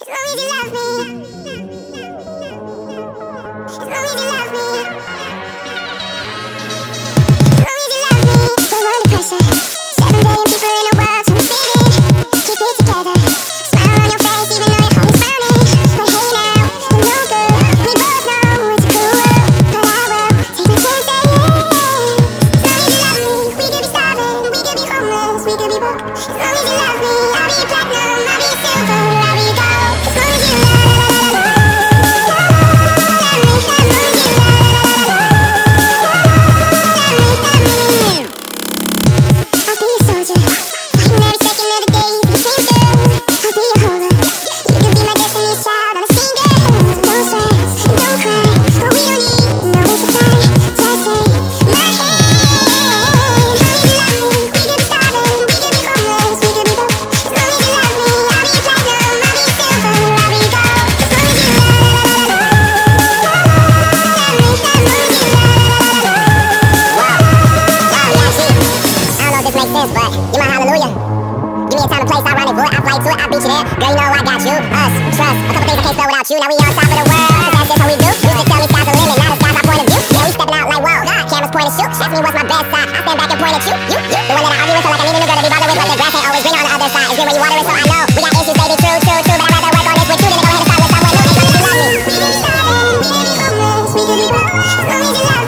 As long as you love me. As long as you love me. As long as you love me. Under pressure. Seven billion people in world. Keep it together. Smile on your face even though you're always frowning. But hey now, you're no good. We both know it's but I will take my chance at it. As long as you love me, we could be starving, we could be homeless, we could be broke. As long as you love me, I'll be platinum, I'll be silver, this, but you my hallelujah. Give me a time and place, I rhyme it, I fly to it, I beat you there. Girl, you know I got you. Us, trust, a couple things I can't spell without you. Now we on top of the world, that's just how we do. You should tell me sky's the limit, now the sky's my point of view. Yeah, we stepping out like whoa, God. cameras point pointed at you. Ask me what's my best side, I stand back and point at you. You, you, the one that I argue with, so like I need a new girl to be bothered with. Like the grass ain't always green on the other side. It's good when you water it, so I know we got issues, baby. True, true, true, but I'd rather work on this with you than to go ahead and start with someone new. As long as me, we can be started, we can be homeless, we can be broke, long as you love me.